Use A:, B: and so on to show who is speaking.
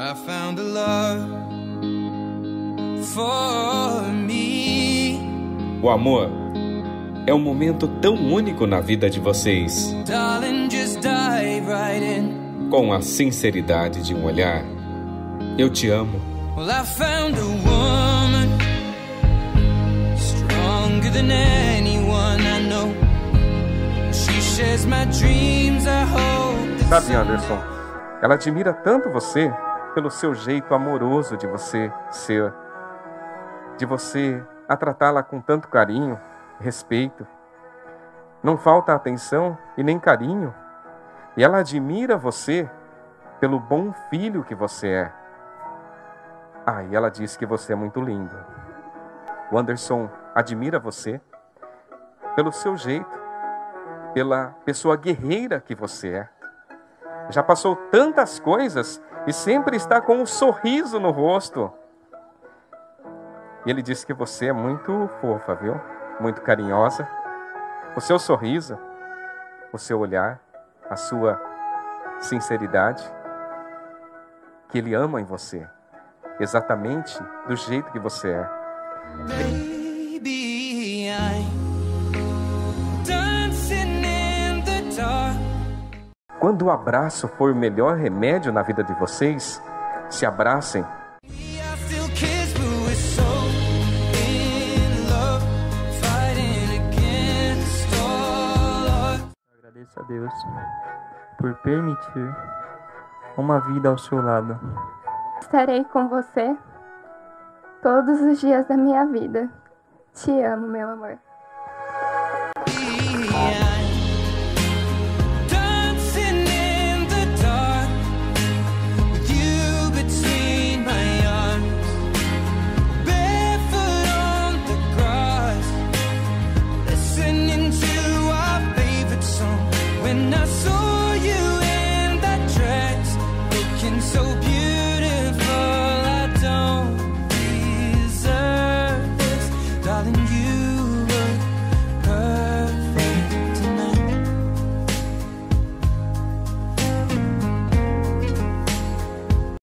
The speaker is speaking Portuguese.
A: I found a love for me.
B: O amor é um momento tão único na vida de vocês.
A: Darling, just dive right in.
B: Com a sinceridade de um olhar. Eu te amo.
A: Well, I found a woman stronger than anyone I know. She shares my dreams. I hope.
C: Sabe, Anderson, ela admira tanto você pelo seu jeito amoroso de você ser, de você a tratá-la com tanto carinho, respeito. Não falta atenção e nem carinho. E ela admira você pelo bom filho que você é. Ah, e ela diz que você é muito lindo. O Anderson admira você pelo seu jeito, pela pessoa guerreira que você é. Já passou tantas coisas e sempre está com um sorriso no rosto. E ele disse que você é muito fofa, viu? Muito carinhosa. O seu sorriso, o seu olhar, a sua sinceridade, que ele ama em você, exatamente do jeito que você é. Quando o abraço for o melhor remédio na vida de vocês, se abracem.
D: Agradeço a Deus por permitir uma vida ao seu lado.
E: Estarei com você todos os dias da minha vida. Te amo, meu amor.